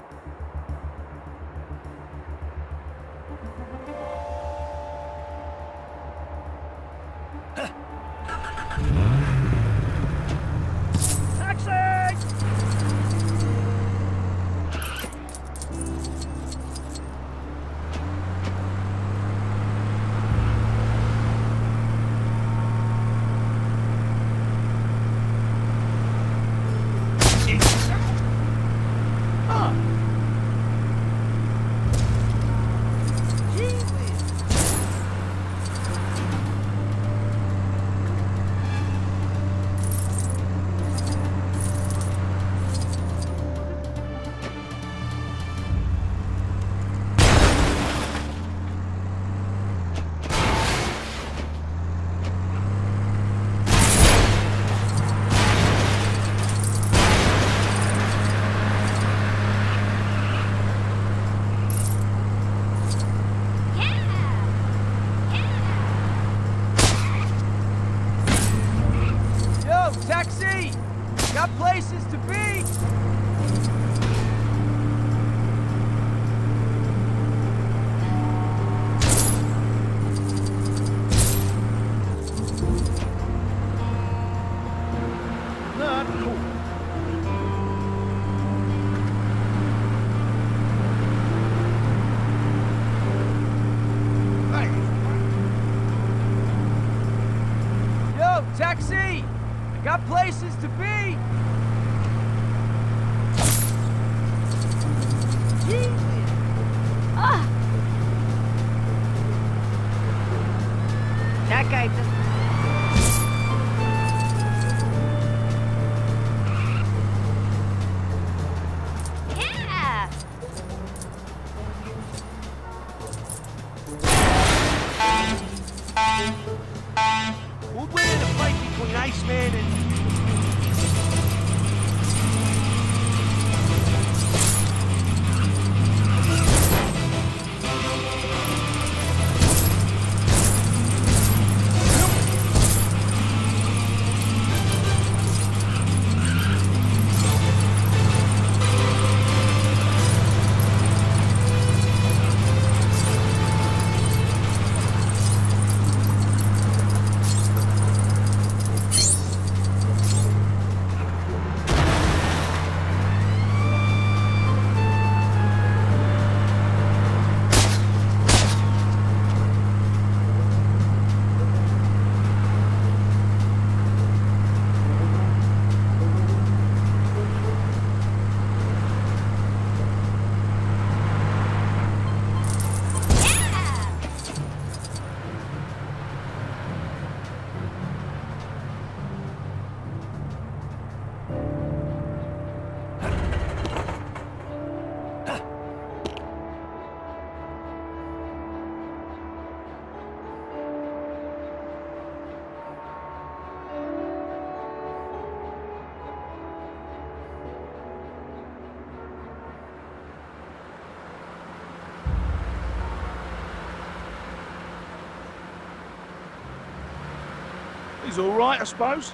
Yo, taxi! Got places to be! Not cool. Yo, taxi! Got places to be! Ah! Czekaj, to... fight between He's all right, I suppose.